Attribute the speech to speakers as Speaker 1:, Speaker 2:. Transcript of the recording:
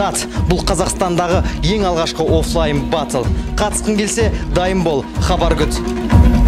Speaker 1: дат бұл қазақстандағы ең алғашқы офлайн батл. Қатысқың келсе дайын бол. Хабар күт.